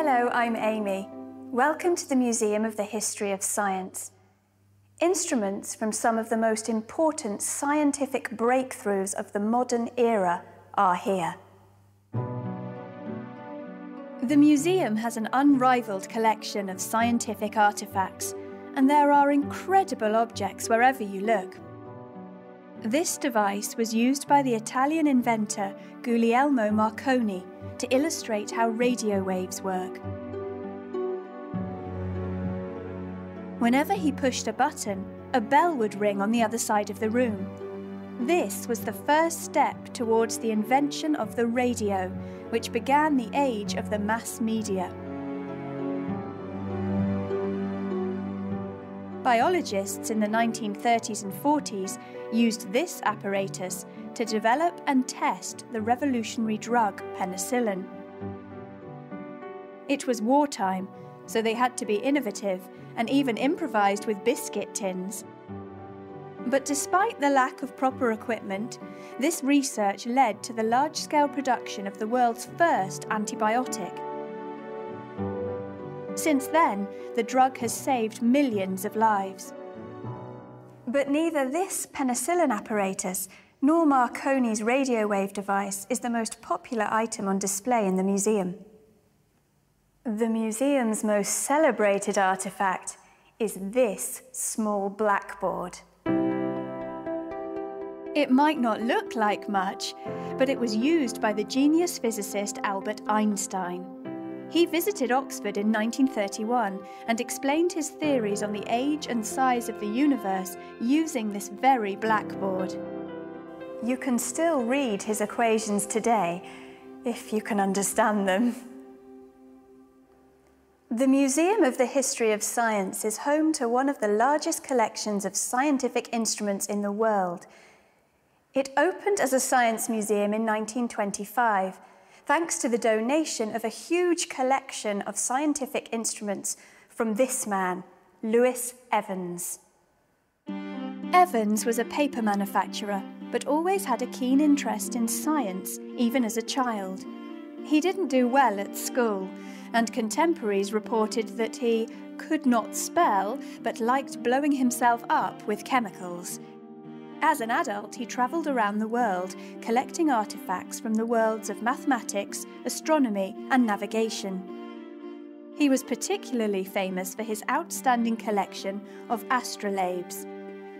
Hello, I'm Amy. Welcome to the Museum of the History of Science. Instruments from some of the most important scientific breakthroughs of the modern era are here. The museum has an unrivaled collection of scientific artifacts, and there are incredible objects wherever you look. This device was used by the Italian inventor Guglielmo Marconi to illustrate how radio waves work. Whenever he pushed a button, a bell would ring on the other side of the room. This was the first step towards the invention of the radio, which began the age of the mass media. Biologists in the 1930s and 40s used this apparatus to develop and test the revolutionary drug penicillin. It was wartime, so they had to be innovative and even improvised with biscuit tins. But despite the lack of proper equipment, this research led to the large scale production of the world's first antibiotic. Since then, the drug has saved millions of lives. But neither this penicillin apparatus nor Marconi's radio wave device is the most popular item on display in the museum. The museum's most celebrated artifact is this small blackboard. It might not look like much, but it was used by the genius physicist Albert Einstein. He visited Oxford in 1931 and explained his theories on the age and size of the universe using this very blackboard. You can still read his equations today, if you can understand them. The Museum of the History of Science is home to one of the largest collections of scientific instruments in the world. It opened as a science museum in 1925, thanks to the donation of a huge collection of scientific instruments from this man, Lewis Evans. Evans was a paper manufacturer, but always had a keen interest in science, even as a child. He didn't do well at school, and contemporaries reported that he could not spell but liked blowing himself up with chemicals. As an adult, he travelled around the world collecting artefacts from the worlds of mathematics, astronomy, and navigation. He was particularly famous for his outstanding collection of astrolabes.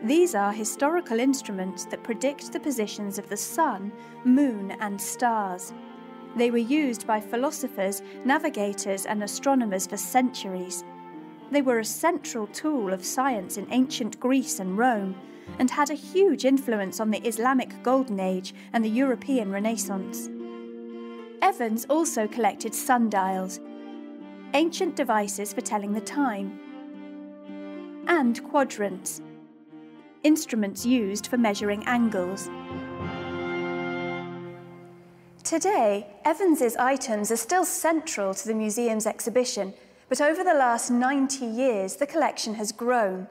These are historical instruments that predict the positions of the sun, moon, and stars. They were used by philosophers, navigators, and astronomers for centuries. They were a central tool of science in ancient Greece and Rome, and had a huge influence on the Islamic Golden Age and the European Renaissance. Evans also collected sundials, ancient devices for telling the time, and quadrants, instruments used for measuring angles. Today, Evans's items are still central to the museum's exhibition, but over the last 90 years, the collection has grown.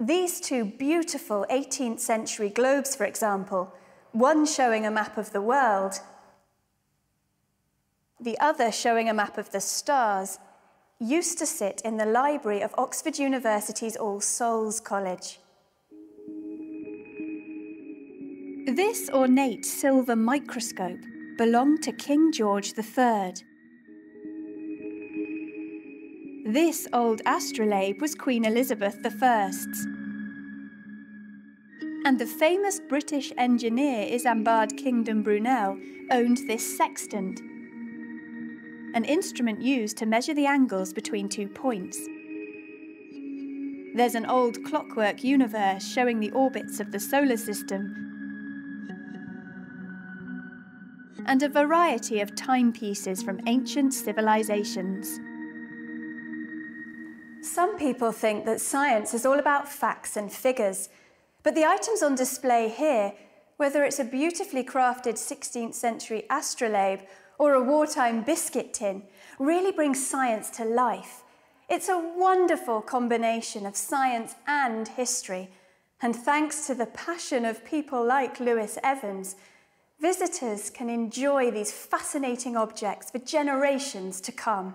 These two beautiful 18th century globes, for example, one showing a map of the world, the other showing a map of the stars, used to sit in the library of Oxford University's All Souls College. This ornate silver microscope belonged to King George III. This old astrolabe was Queen Elizabeth I's. And the famous British engineer Isambard Kingdom Brunel owned this sextant, an instrument used to measure the angles between two points. There's an old clockwork universe showing the orbits of the solar system and a variety of timepieces from ancient civilizations. Some people think that science is all about facts and figures, but the items on display here, whether it's a beautifully crafted 16th century astrolabe or a wartime biscuit tin, really bring science to life. It's a wonderful combination of science and history, and thanks to the passion of people like Lewis Evans, Visitors can enjoy these fascinating objects for generations to come.